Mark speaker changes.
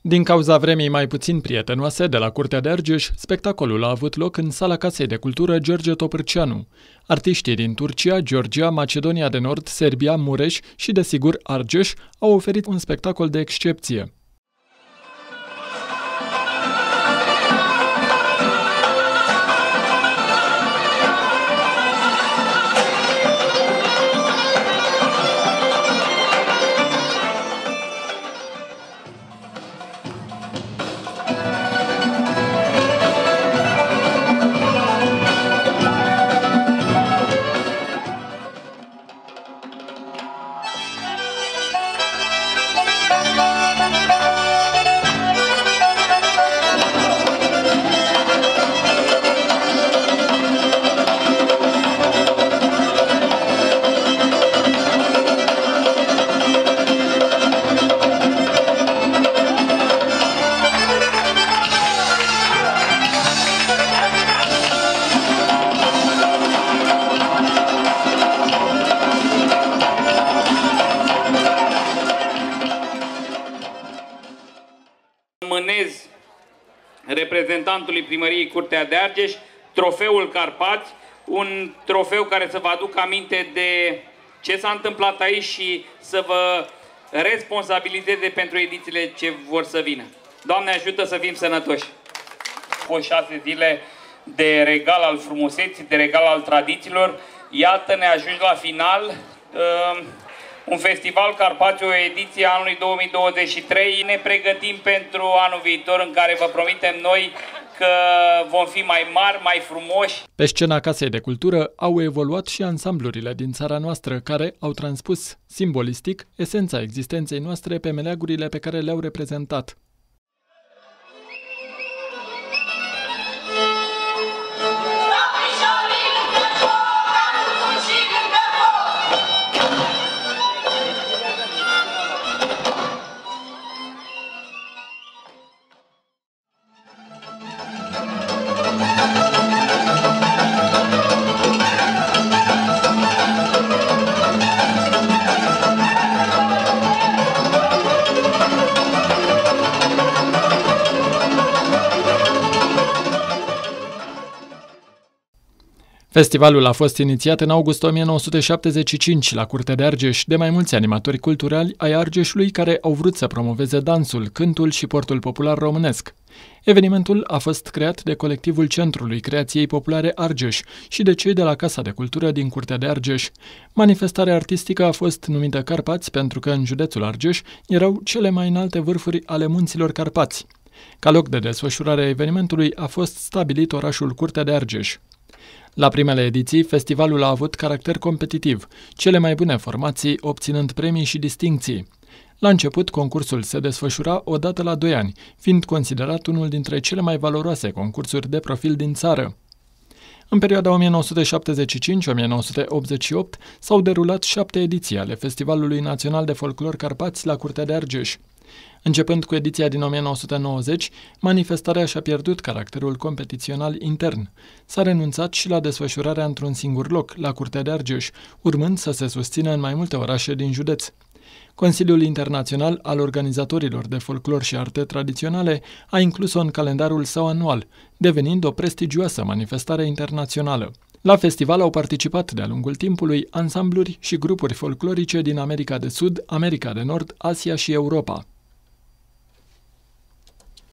Speaker 1: Din cauza vremii mai puțin prietenoase de la Curtea de Argeș, spectacolul a avut loc în sala Casei de Cultură George Topârceanu. Artiștii din Turcia, Georgia, Macedonia de Nord, Serbia, Mureș și, desigur, Argeș au oferit un spectacol de excepție.
Speaker 2: Mânez reprezentantului primăriei Curtea de Argeș trofeul Carpați, un trofeu care să vă aducă aminte de ce s-a întâmplat aici și să vă responsabilizeze pentru edițiile ce vor să vină. Doamne ajută să fim sănătoși! Fost șase zile de regal al frumuseții, de regal al tradițiilor. Iată, ne ajungi la final. Ehm, un festival Carpați, o ediție a anului 2023. Ne pregătim pentru anul viitor în care vă promitem noi că vom fi mai mari, mai frumoși.
Speaker 1: Pe scena Casei de Cultură au evoluat și ansamblurile din țara noastră, care au transpus simbolistic esența existenței noastre pe meleagurile pe care le-au reprezentat. Festivalul a fost inițiat în august 1975 la Curtea de Argeș de mai mulți animatori culturali ai Argeșului care au vrut să promoveze dansul, cântul și portul popular românesc. Evenimentul a fost creat de colectivul Centrului Creației Populare Argeș și de cei de la Casa de Cultură din Curtea de Argeș. Manifestarea artistică a fost numită Carpați pentru că în județul Argeș erau cele mai înalte vârfuri ale munților Carpați. Ca loc de desfășurare a evenimentului a fost stabilit orașul Curtea de Argeș. La primele ediții, festivalul a avut caracter competitiv, cele mai bune formații obținând premii și distincții. La început, concursul se desfășura o dată la doi ani, fiind considerat unul dintre cele mai valoroase concursuri de profil din țară. În perioada 1975-1988 s-au derulat șapte ediții ale Festivalului Național de Folclor Carpați la Curtea de Argeș. Începând cu ediția din 1990, manifestarea și-a pierdut caracterul competițional intern. S-a renunțat și la desfășurarea într-un singur loc, la Curtea de Argeș, urmând să se susțină în mai multe orașe din județ. Consiliul Internațional al Organizatorilor de Folclor și Arte Tradiționale a inclus-o în calendarul său anual, devenind o prestigioasă manifestare internațională. La festival au participat de-a lungul timpului ansambluri și grupuri folclorice din America de Sud, America de Nord, Asia și Europa.